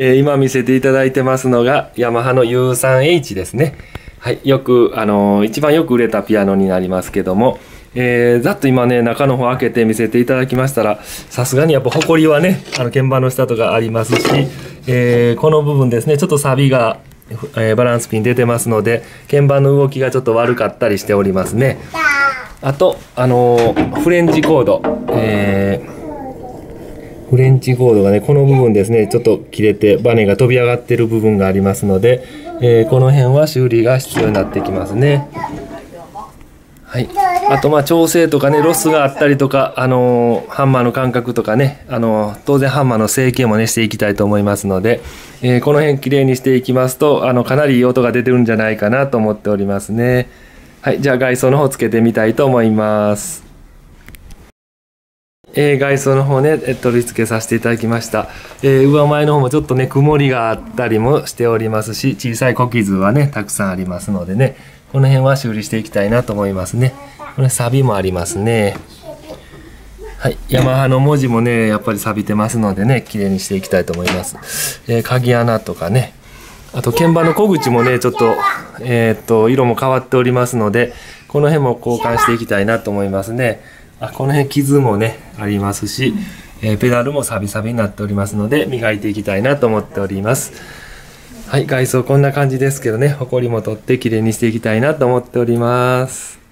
えー今見せていただいてますのが、ヤマハの U3H ですね。はい。よく、あのー一番よく売れたピアノになりますけども、えーざっと今ね、中の方開けて見せていただきましたら、さすがにやっぱ埃はね、あの、鍵盤の下とかありますし、えーこの部分ですね、ちょっとサビが、えバランスピン出てますので、鍵盤の動きがちょっと悪かったりしておりますね。あと、あのフレンチコード、えーフレンチコードがね、この部分ですね、ちょっと切れて、バネが飛び上がってる部分がありますので、えーこの辺は修理が必要になってきますね。はい。あと、まあ、調整とかね、ロスがあったりとか、あのーハンマーの感覚とかね、あのー当然ハンマーの成形もね、していきたいと思いますので、えーこの辺きれいにしていきますと、あの、かなりいい音が出てるんじゃないかなと思っておりますね。はい。じゃあ、外装の方つけてみたいと思います。えー外装の方ね、取り付けさせていただきました。えー上前の方もちょっとね、曇りがあったりもしておりますし、小さい小傷はね、たくさんありますのでね、この辺は修理していきたいなと思いますね。これ、サビもありますね。はい。ヤマハの文字もね、やっぱり錆びてますのでね、綺麗にしていきたいと思います。えー鍵穴とかね、あと鍵盤の小口もね、ちょっと、えーっと、色も変わっておりますので、この辺も交換していきたいなと思いますね。あ、この辺傷もね、ありますし、えーペダルもサビサビになっておりますので、磨いていきたいなと思っております。はい、外装こんな感じですけどね、埃も取ってきれいにしていきたいなと思っております。